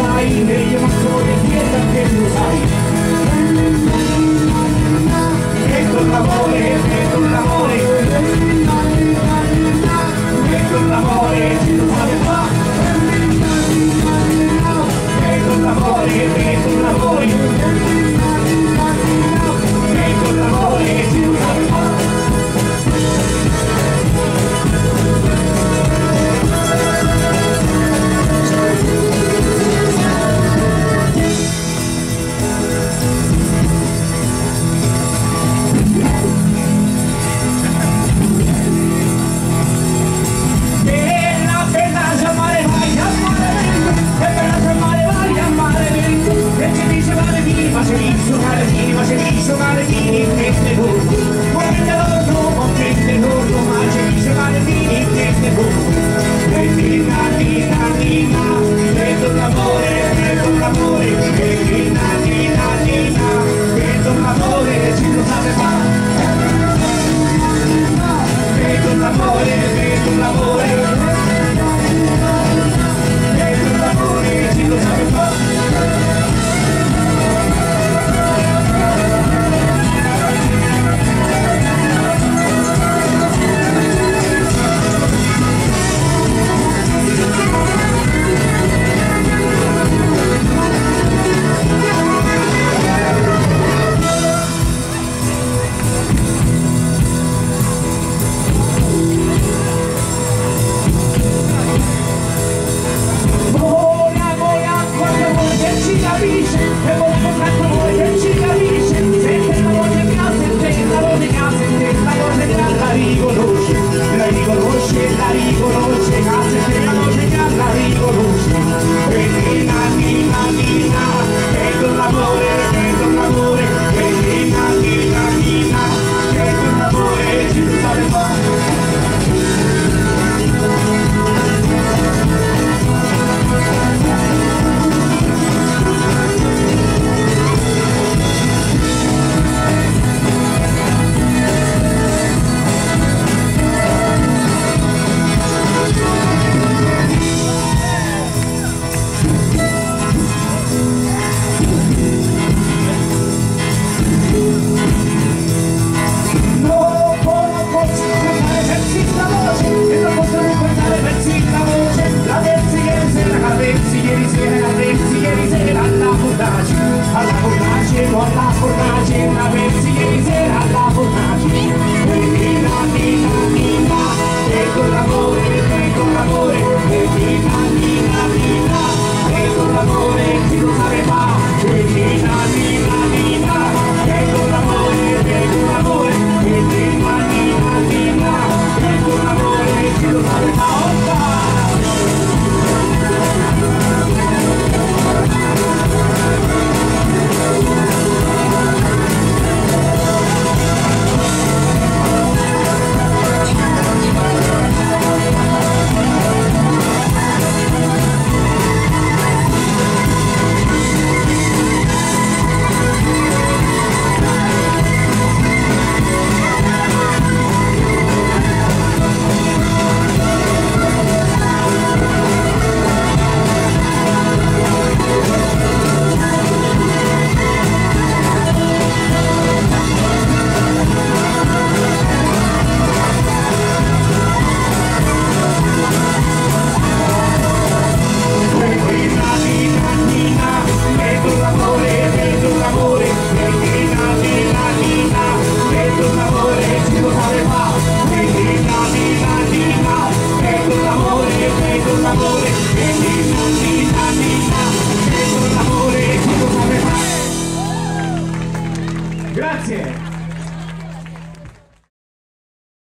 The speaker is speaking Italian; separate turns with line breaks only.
hay, me llevan flores y en la. amore, ci lo sapeva Maribor amore